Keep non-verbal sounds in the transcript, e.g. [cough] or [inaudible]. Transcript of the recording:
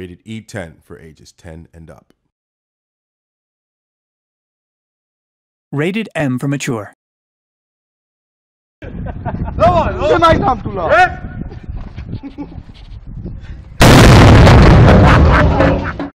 rated E10 for ages 10 and up. Rated M for mature. [laughs]